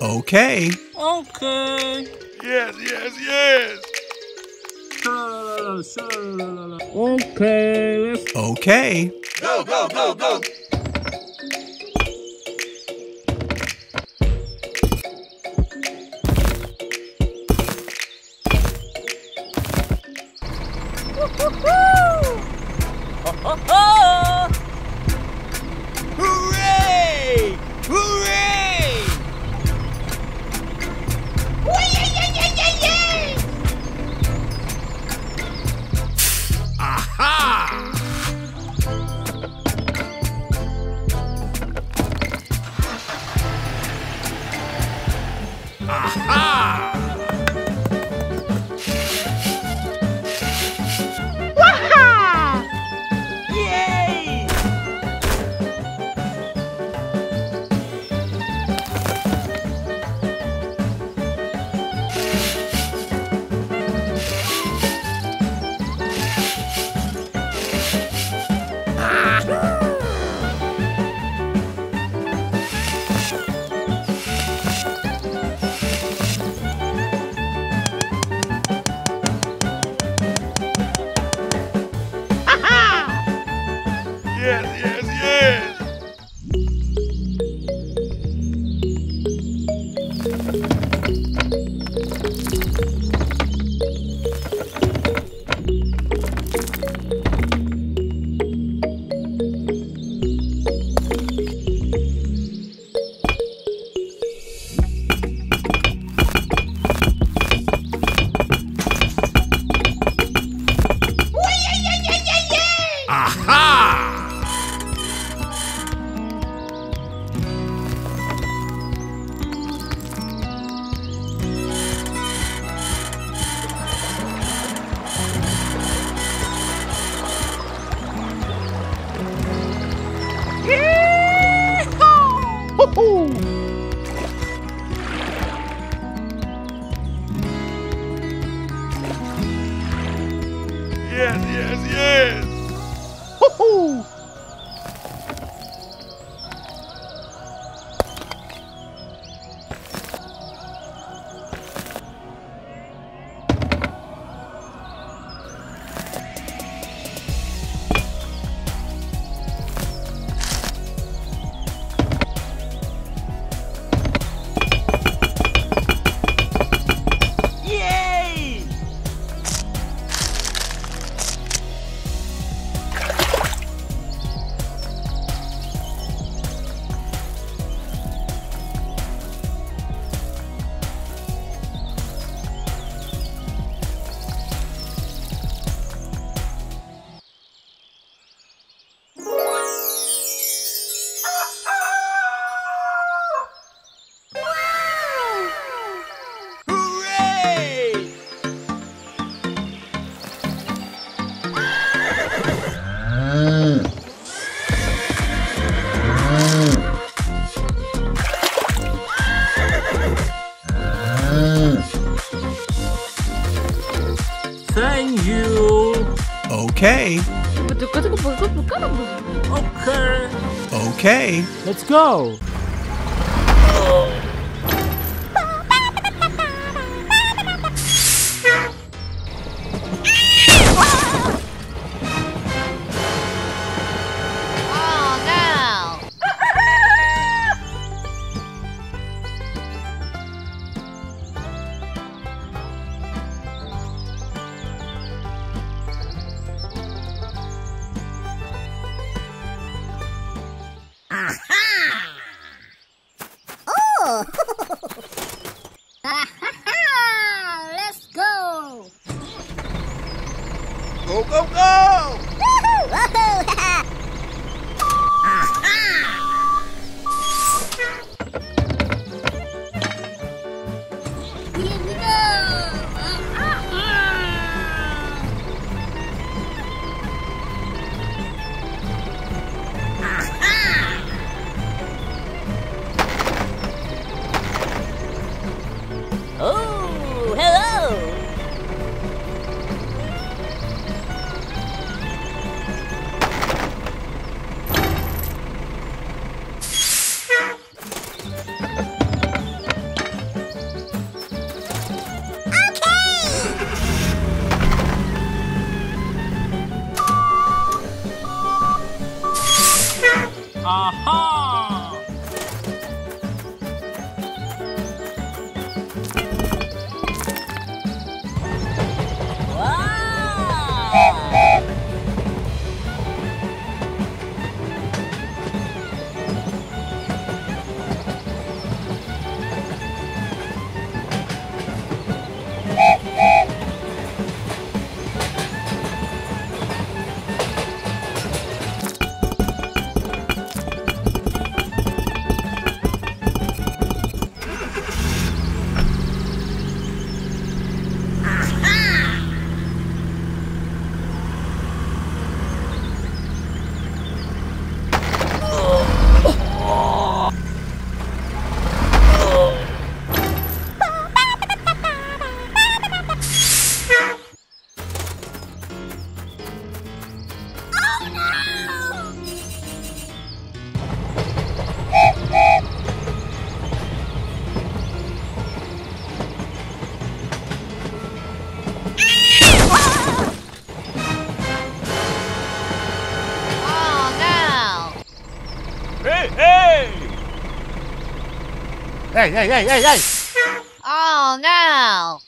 Okay. Okay. Yes, yes, yes. Okay, let's Okay. Go, go, go, go. Okay. Okay. Okay. Let's go. Hey, hey, hey, hey, hey! Oh no!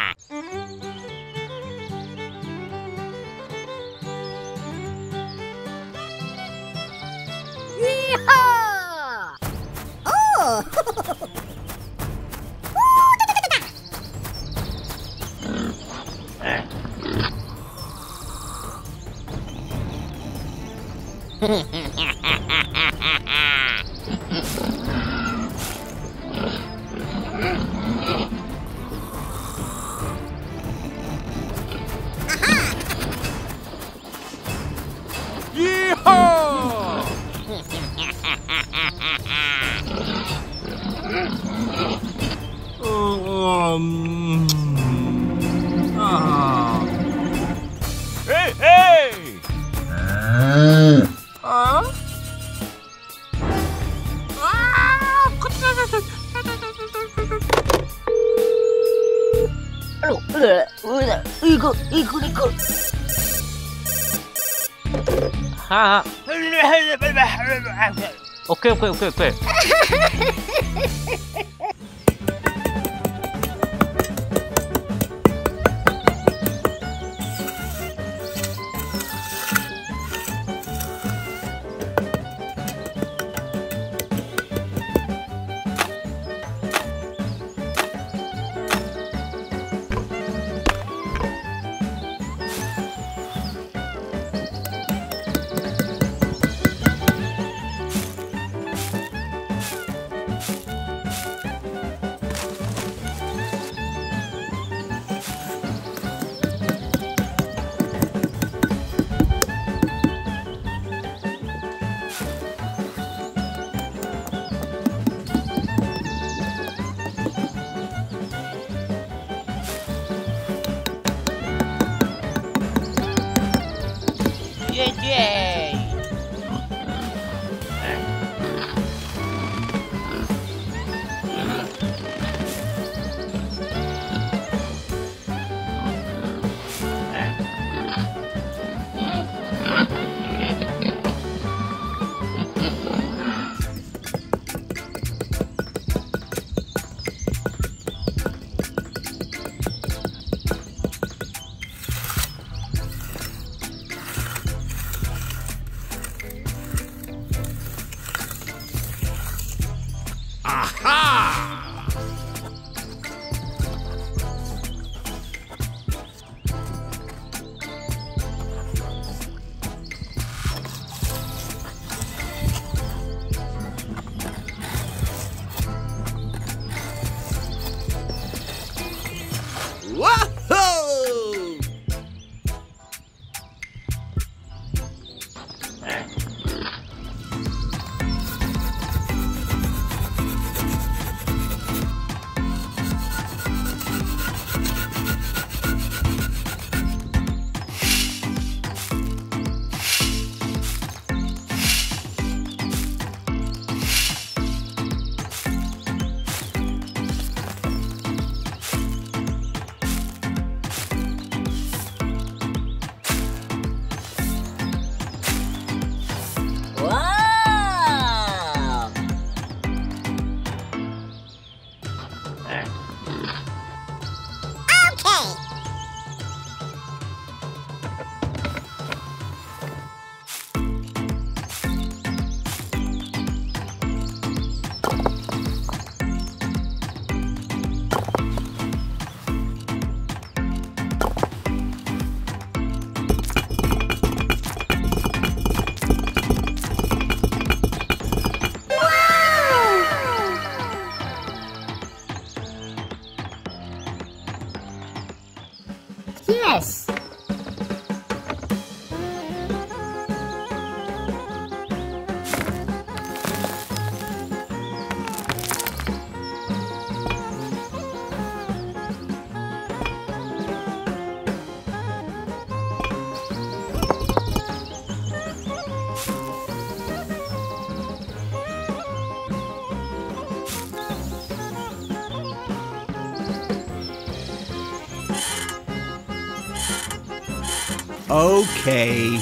对对 Okay.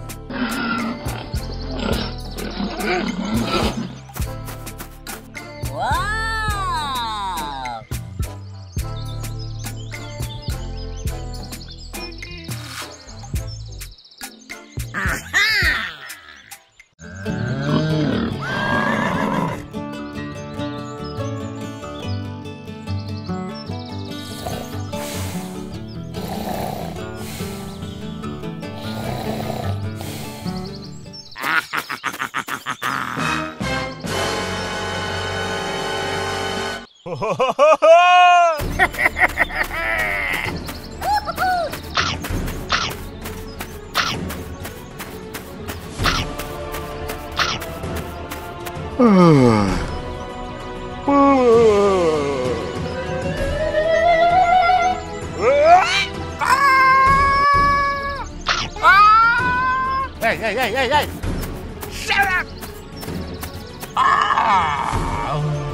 Hey, hey, hey, hey, hey! Shut up! Ah!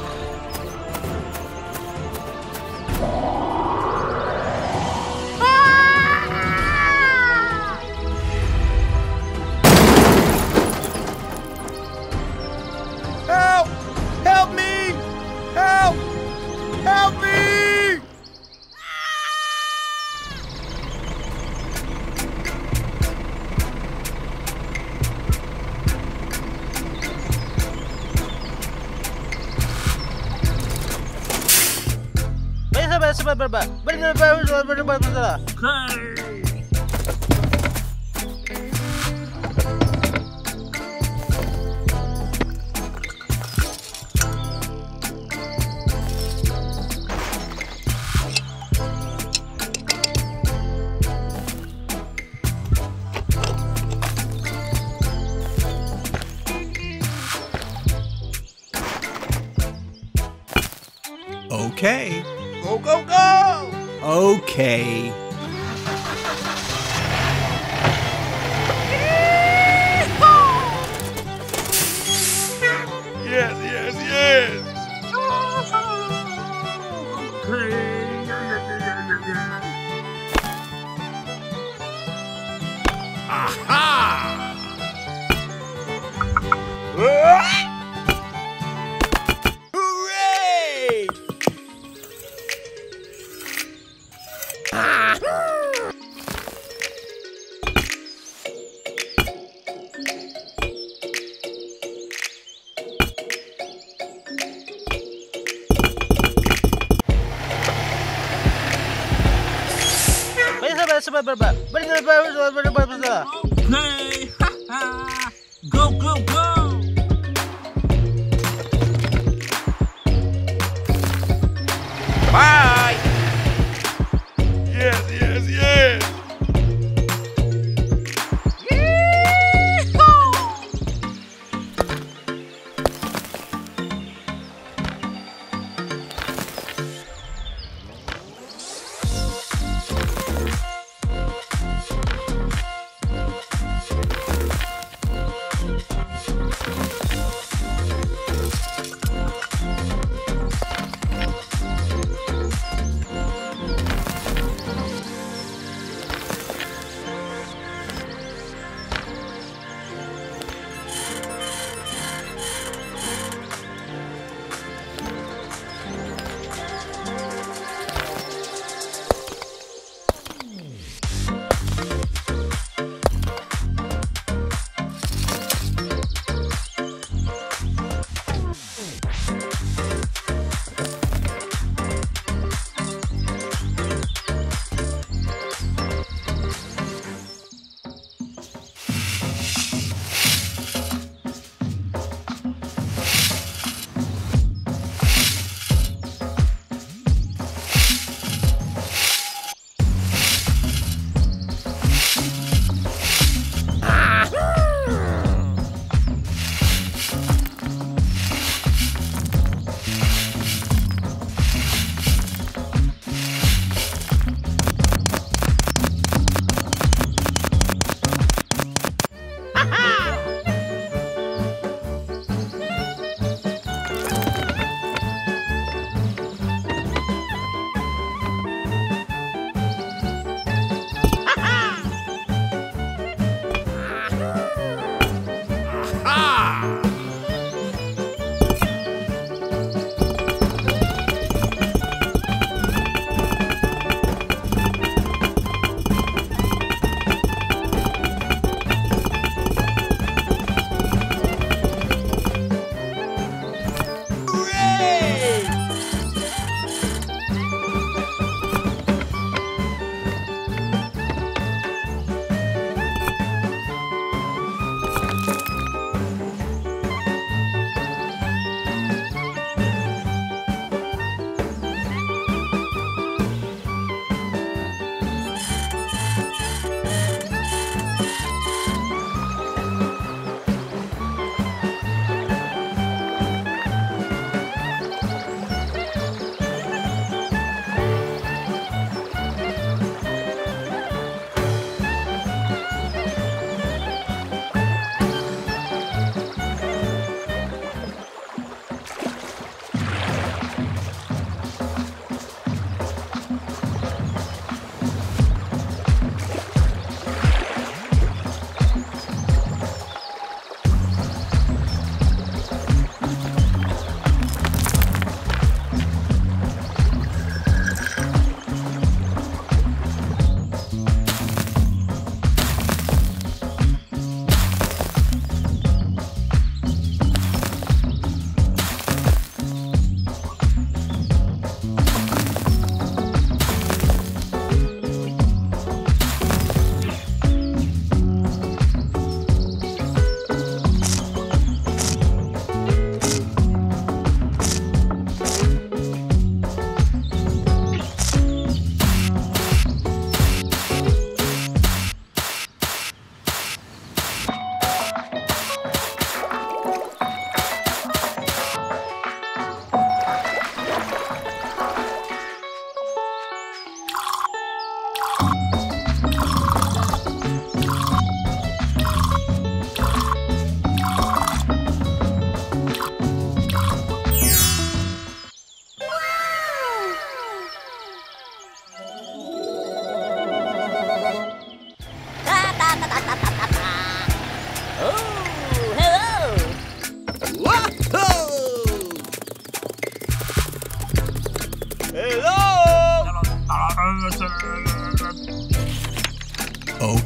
ber ber ber ber ber ber ber ber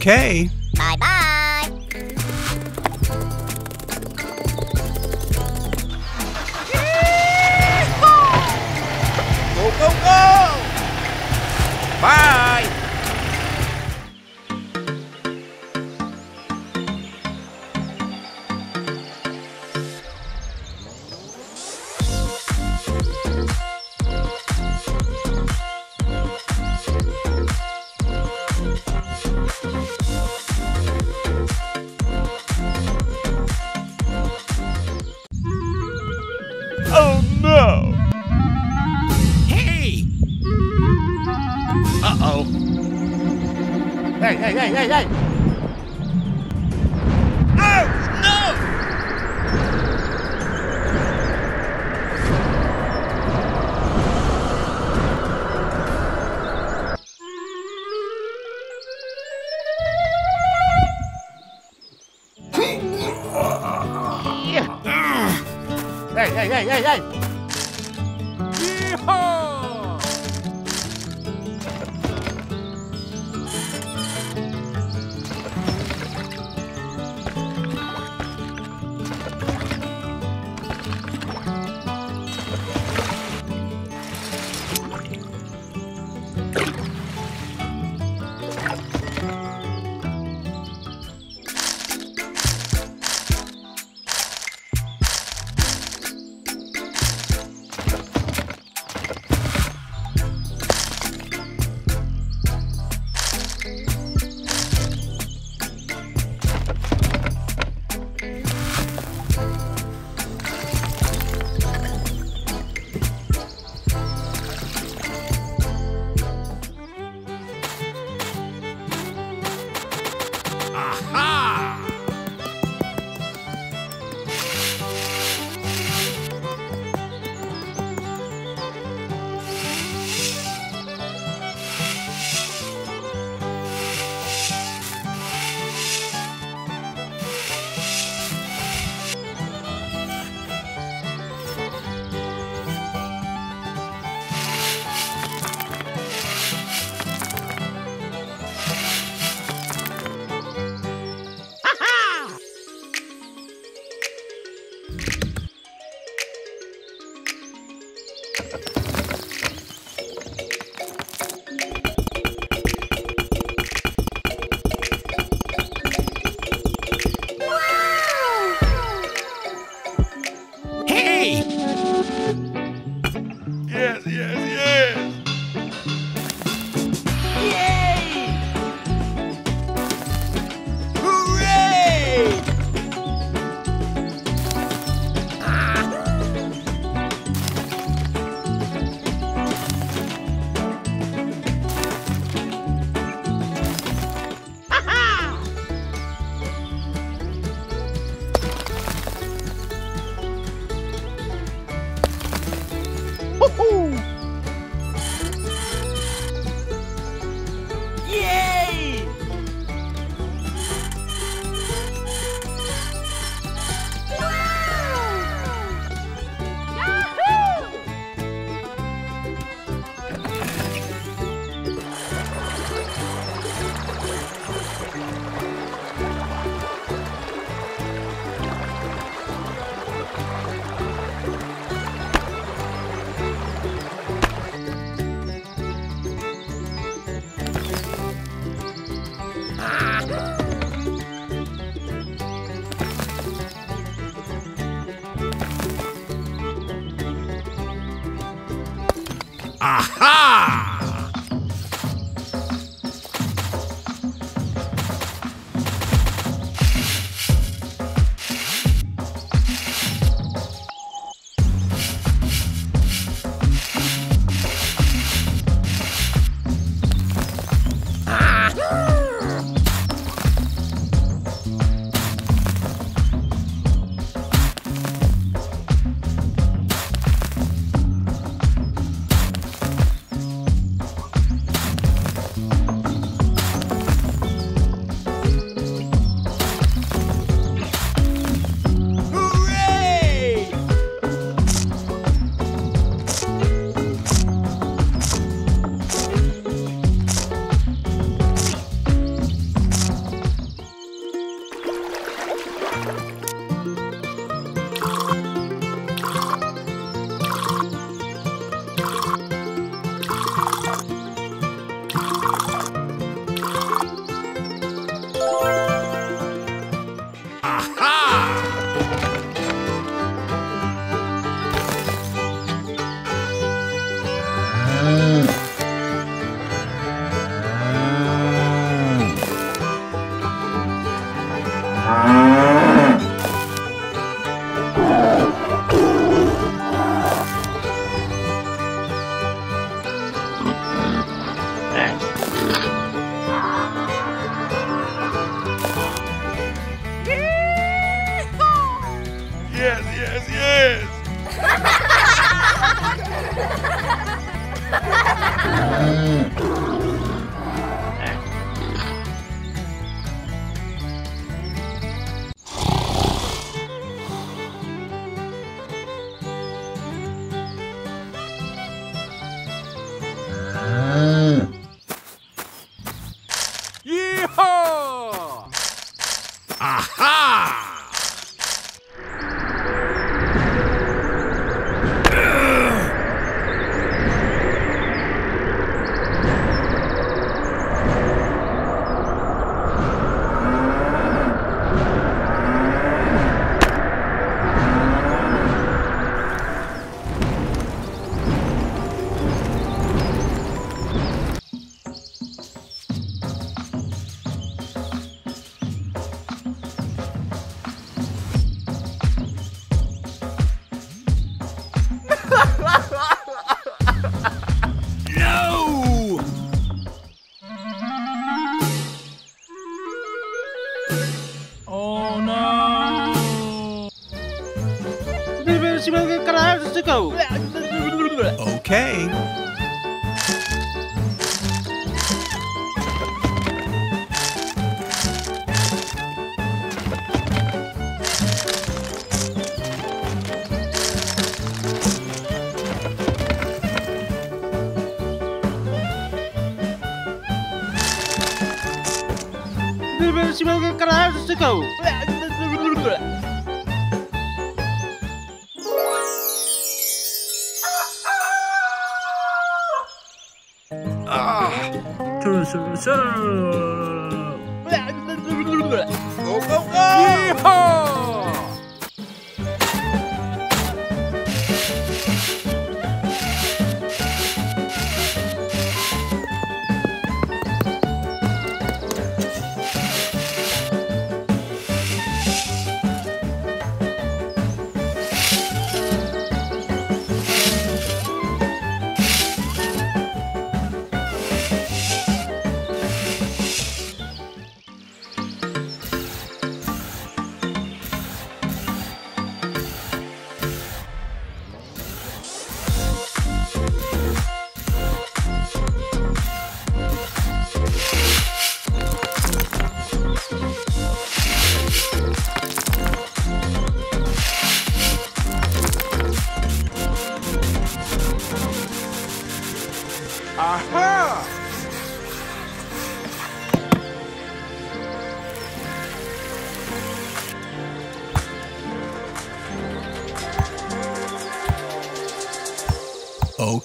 Okay.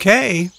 Okay.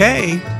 Okay.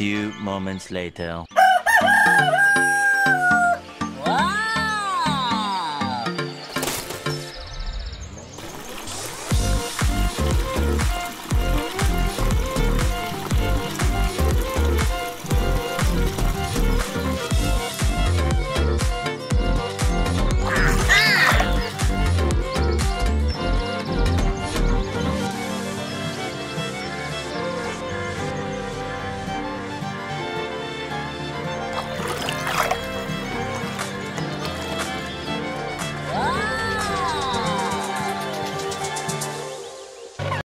few moments later.